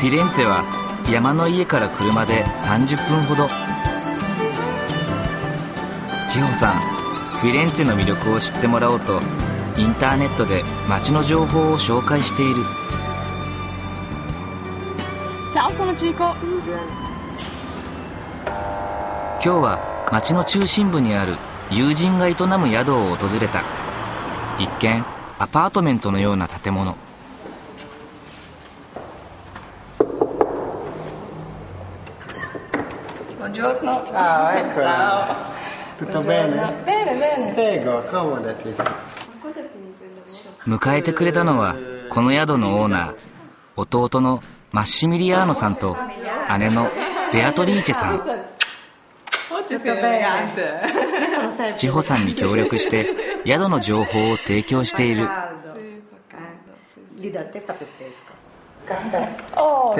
フィレンツェは山の家から車で30分ほど。千穂さんフィレンツェの魅力を知ってもらおうとインターネットで街の情報を紹介している。Ciao, sono Chico. 今日は町の中心部にある友人が営む宿を訪れた。一見アパートメントのような建物 Buongiorno. 迎えてくれたのはこの宿のオーナー弟のマッシミリアーノさんと姉のベアトリーチェさん千穂さんに協力して宿の情報を提供しているおお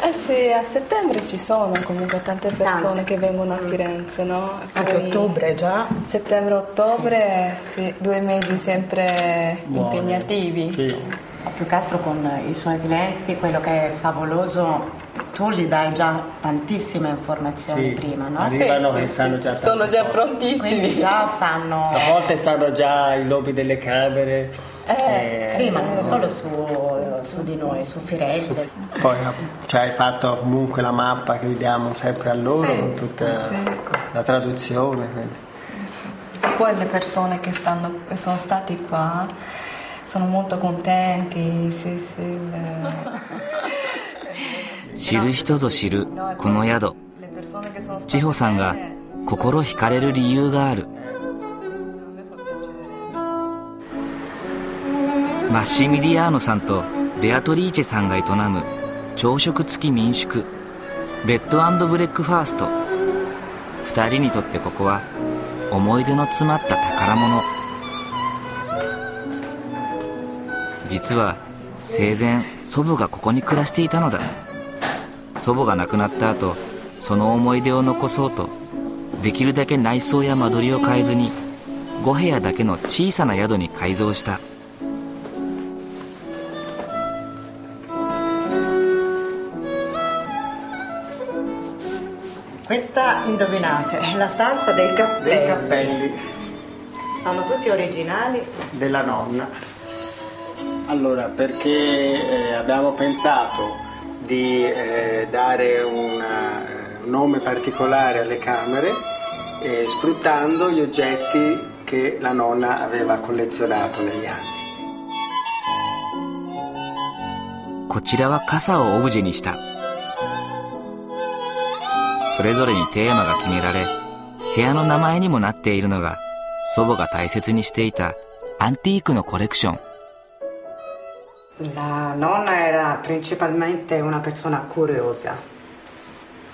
Eh sì, a settembre ci sono comunque tante persone che vengono a Firenze, no? E Anche poi ottobre già. Settembre-ottobre, sì, due mesi sempre Buoni. impegnativi. Sì. Ma più che altro con i suoi clienti, quello che è favoloso, tu gli dai già tantissime informazioni Sì, prima, no? arriva- Arrivano Sì, che sì, sanno già Sono già cose. prontissimi. Quindi già sanno... A volte sanno già i lobby delle camere. Eh, Sì, ma non solo su, su di noi, su Firenze. Poi cioè, hai fatto comunque la mappa che gli diamo sempre a loro Sì, con tutta sì. la traduzione. Poi le persone che, stanno, che sono stati qua sono molto contenti, sì, sì. 知る人ぞ知るこの宿。千穂さんが心惹かれる理由がある。マッシミリアーノさんとベアトリーチェさんが営む朝食付き民宿ベッドブレックファースト。2人にとってここは思い出の詰まった宝物。実は生前祖母がここに暮らしていたのだ。祖母後その思い出を残そうとできるだけ内装や間取りを変えずに5部屋だけの小さな宿に改造した。Allora, perché eh, abbiamo pensato di eh, dare una- un nome particolare alle camere eh, sfruttando gli oggetti che la nonna aveva collezionato negli anni. こちらは傘をオブジェにしたそれぞれにテーマが決められ部屋の名前にもなっているのが祖母が大切にしていたアンティークのコレクション La nonna era principalmente una persona curiosa,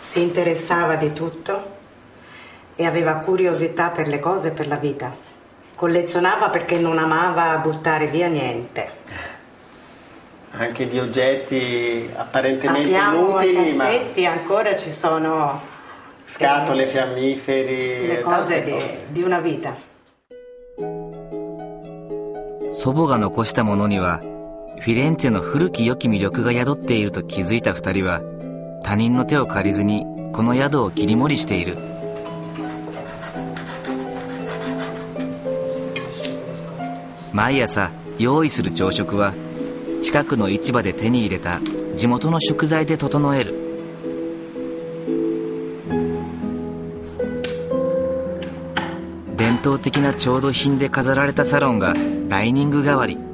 si interessava di tutto e aveva curiosità per le cose e per la vita. Collezionava perché non amava buttare via niente. Anche di oggetti apparentemente Apriamo i inutili, ma cassetti, ancora ci sono scatole eh, fiammiferi, le e cose tante di, cose. di una vita. 祖母が残したものには フィレンツェの古き良き魅力が宿っていると気づいた二人は他人の手を借りずにこの宿を切り盛りしている。毎朝用意する朝食は近くの市場で手に入れた地元の食材で整える。伝統的な調度品で飾られたサロンがダイニング代わり。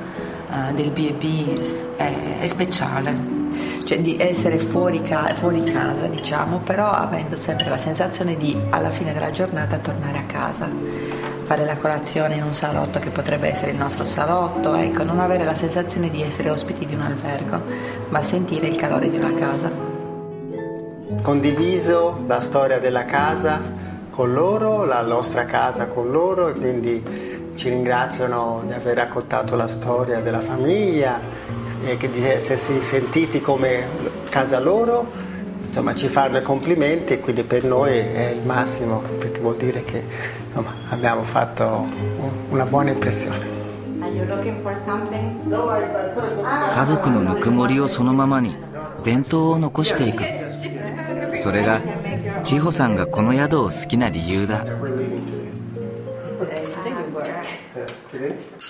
eh, del B&B, è, è speciale. cioè di essere fuori, ca- fuori casa, diciamo, però avendo sempre la sensazione di alla fine della giornata tornare a casa. fare la colazione in un salotto che potrebbe essere il nostro salotto, ecco, non avere la sensazione di essere ospiti di un albergo, ma sentire il calore di una casa. Condiviso la storia della casa con loro, la nostra casa con loro e quindi ci ringraziano di aver raccontato la storia della famiglia e di essersi sentiti come casa loro insomma, ci fanno i complimenti e quindi per noi è il massimo perché vuol dire che insomma, abbiamo fatto una buona impressione. 家族のぬくもりをそのままに伝統を残していくそれが千穂さんがこの宿を好きな理由だ。 对。